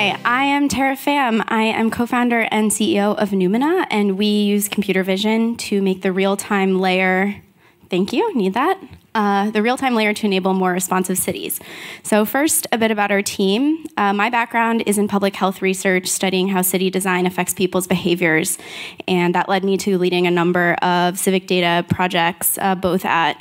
Hi, I am Tara Pham. I am co founder and CEO of Numina, and we use computer vision to make the real time layer. Thank you, need that. Uh, the real time layer to enable more responsive cities. So, first, a bit about our team. Uh, my background is in public health research, studying how city design affects people's behaviors, and that led me to leading a number of civic data projects, uh, both at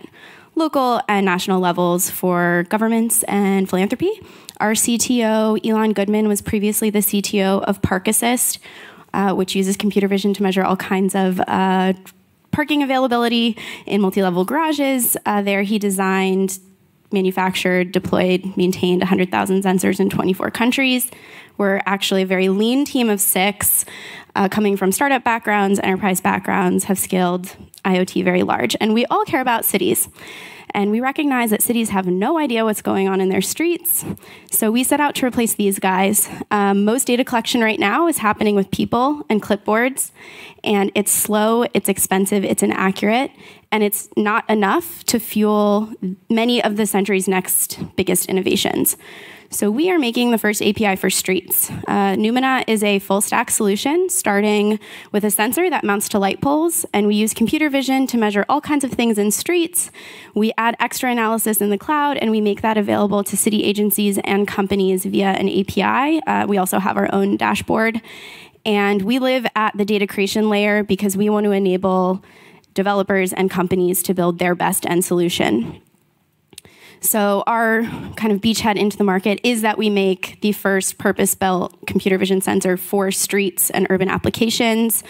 local and national levels for governments and philanthropy. Our CTO, Elon Goodman, was previously the CTO of Park Assist, uh, which uses computer vision to measure all kinds of uh, parking availability in multi level garages. Uh, there, he designed, manufactured, deployed, maintained 100,000 sensors in 24 countries. We're actually a very lean team of six, uh, coming from startup backgrounds, enterprise backgrounds, have scaled IoT very large. And we all care about cities. And we recognize that cities have no idea what's going on in their streets. So we set out to replace these guys. Um, most data collection right now is happening with people and clipboards. And it's slow, it's expensive, it's inaccurate, and it's not enough to fuel many of the century's next biggest innovations. So we are making the first API for streets. Uh, Numina is a full stack solution starting with a sensor that mounts to light poles, and we use computer vision to measure all kinds of things in streets. We add extra analysis in the cloud, and we make that available to city agencies and companies via an API. Uh, we also have our own dashboard. And we live at the data creation layer because we want to enable developers and companies to build their best end solution. So, our kind of beachhead into the market is that we make the first purpose built computer vision sensor for streets and urban applications.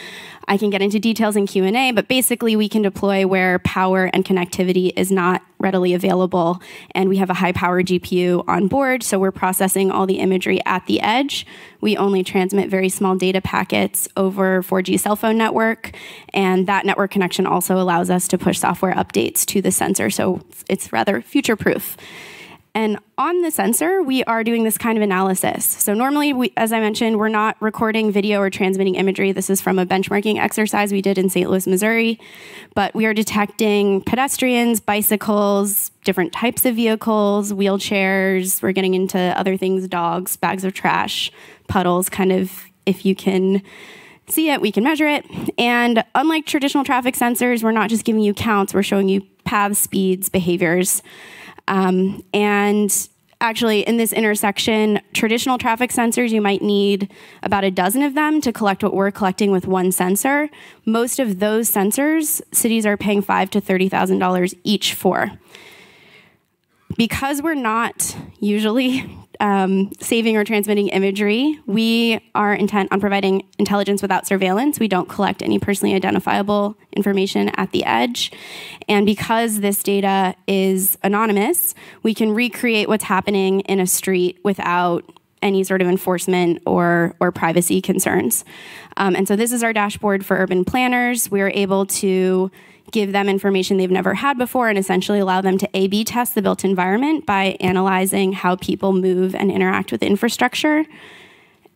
I can get into details in Q&A, but basically we can deploy where power and connectivity is not readily available and we have a high power GPU on board, so we're processing all the imagery at the edge. We only transmit very small data packets over 4G cell phone network, and that network connection also allows us to push software updates to the sensor, so it's rather future proof. And on the sensor, we are doing this kind of analysis. So normally, we, as I mentioned, we're not recording video or transmitting imagery. This is from a benchmarking exercise we did in St. Louis, Missouri. But we are detecting pedestrians, bicycles, different types of vehicles, wheelchairs. We're getting into other things, dogs, bags of trash, puddles, kind of if you can see it, we can measure it. And unlike traditional traffic sensors, we're not just giving you counts, we're showing you paths, speeds, behaviors. Um, and actually, in this intersection, traditional traffic sensors, you might need about a dozen of them to collect what we're collecting with one sensor. Most of those sensors, cities are paying five to thirty thousand dollars each for. Because we're not usually um, saving or transmitting imagery. We are intent on providing intelligence without surveillance. We don't collect any personally identifiable information at the edge. And because this data is anonymous, we can recreate what's happening in a street without any sort of enforcement or, or privacy concerns. Um, and so this is our dashboard for urban planners. We're able to give them information they've never had before and essentially allow them to A B test the built environment by analyzing how people move and interact with infrastructure.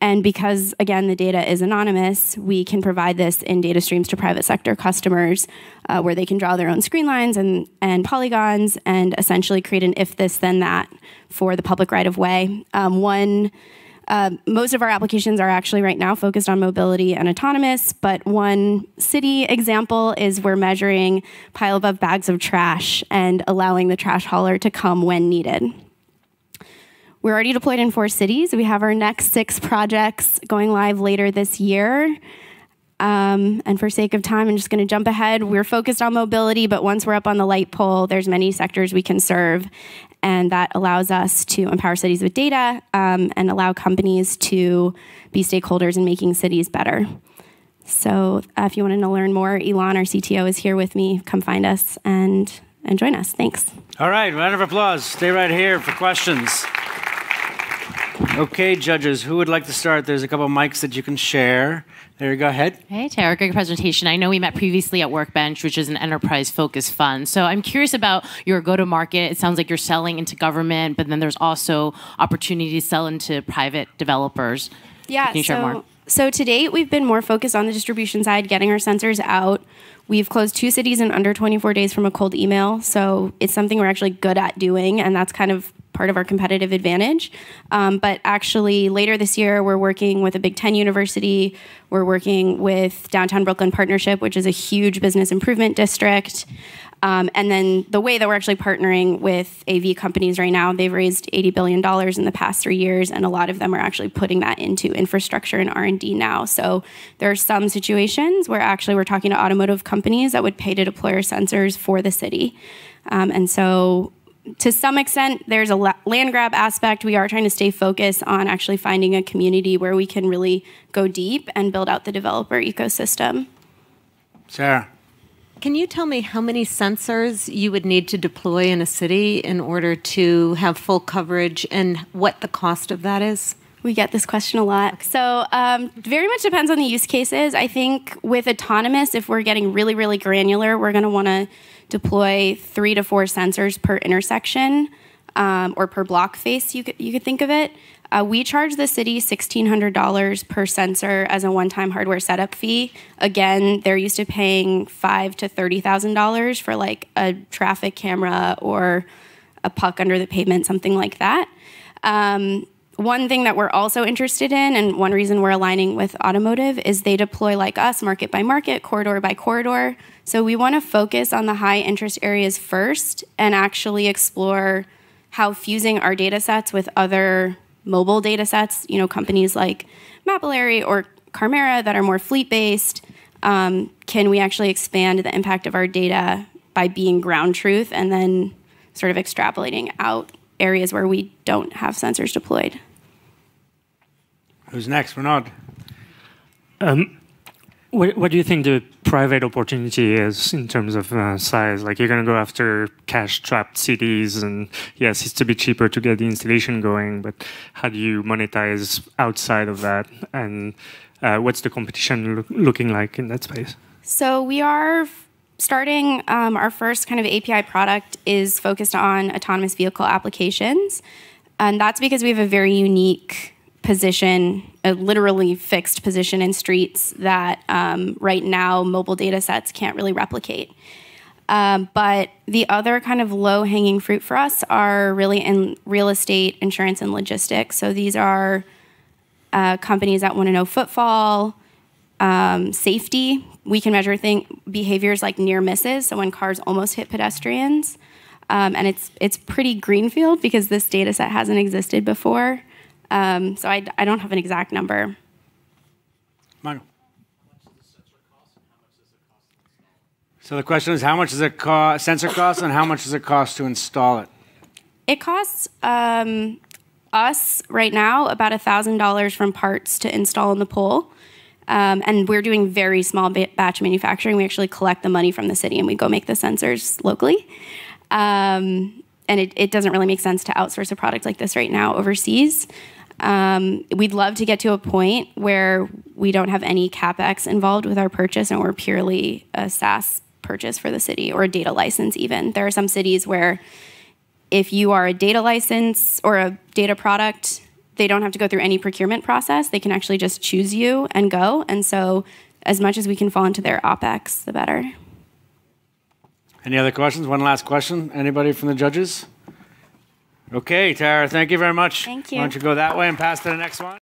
And because, again, the data is anonymous, we can provide this in data streams to private sector customers uh, where they can draw their own screen lines and, and polygons and essentially create an if this, then that for the public right of way. Um, one uh, most of our applications are actually right now focused on mobility and autonomous, but one city example is we're measuring pile above bags of trash and allowing the trash hauler to come when needed. We're already deployed in four cities. We have our next six projects going live later this year. Um, and for sake of time, I'm just going to jump ahead. We're focused on mobility, but once we're up on the light pole, there's many sectors we can serve, and that allows us to empower cities with data um, and allow companies to be stakeholders in making cities better. So, uh, if you want to learn more, Elon, our CTO, is here with me. Come find us and and join us. Thanks. All right, round of applause. Stay right here for questions. Okay, judges, who would like to start? There's a couple mics that you can share. There you go. Ahead. Hey, Tara. Great presentation. I know we met previously at Workbench, which is an enterprise-focused fund. So I'm curious about your go-to-market. It sounds like you're selling into government, but then there's also opportunity to sell into private developers. Yeah. Can you so, share more? So to date, we've been more focused on the distribution side, getting our sensors out. We've closed two cities in under 24 days from a cold email. So it's something we're actually good at doing, and that's kind of part of our competitive advantage. Um, but actually, later this year, we're working with a Big Ten university. We're working with Downtown Brooklyn Partnership, which is a huge business improvement district. Um, and then the way that we're actually partnering with AV companies right now, they've raised $80 billion in the past three years, and a lot of them are actually putting that into infrastructure and R&D now. So there are some situations where actually we're talking to automotive companies that would pay to deploy our sensors for the city. Um, and so to some extent, there's a land grab aspect. We are trying to stay focused on actually finding a community where we can really go deep and build out the developer ecosystem. Sarah. Can you tell me how many sensors you would need to deploy in a city in order to have full coverage and what the cost of that is? We get this question a lot. So, um, very much depends on the use cases. I think with autonomous, if we're getting really, really granular, we're going to want to deploy three to four sensors per intersection um, or per block face, you could, you could think of it. Uh, we charge the city $1,600 per sensor as a one-time hardware setup fee. Again, they're used to paying five to $30,000 for like a traffic camera or a puck under the pavement, something like that. Um, one thing that we're also interested in, and one reason we're aligning with automotive, is they deploy like us, market by market, corridor by corridor. So we want to focus on the high interest areas first and actually explore how fusing our data sets with other mobile data sets, you know, companies like Mapillary or Carmera that are more fleet based, um, can we actually expand the impact of our data by being ground truth and then sort of extrapolating out areas where we don't have sensors deployed? Who's next? Renaud. Um, what, what do you think the private opportunity is in terms of uh, size? Like you're going to go after cash-trapped cities, and yes, it's to be cheaper to get the installation going. But how do you monetize outside of that? And uh, what's the competition lo looking like in that space? So we are starting um, our first kind of API product is focused on autonomous vehicle applications, and that's because we have a very unique position, a literally fixed position in streets that um, right now mobile data sets can't really replicate. Um, but the other kind of low hanging fruit for us are really in real estate, insurance, and logistics. So these are uh, companies that want to know footfall, um, safety. We can measure thing, behaviors like near misses, so when cars almost hit pedestrians. Um, and it's it's pretty greenfield because this data set hasn't existed before. Um, so I, I don't have an exact number. Michael. So the question is, how much does a co- sensor cost, and how much does it cost to install it? It costs um, us right now about thousand dollars from parts to install in the pole, um, and we're doing very small batch manufacturing. We actually collect the money from the city and we go make the sensors locally. Um, and it, it, doesn't really make sense to outsource a product like this right now overseas. Um, we'd love to get to a point where we don't have any capex involved with our purchase and we're purely a SaaS purchase for the city or a data license, even. There are some cities where if you are a data license or a data product, they don't have to go through any procurement process. They can actually just choose you and go. And so, as much as we can fall into their OPEX, the better. Any other questions? One last question. Anybody from the judges? Okay, Tara, thank you very much. Thank you. Why don't you go that way and pass to the next one?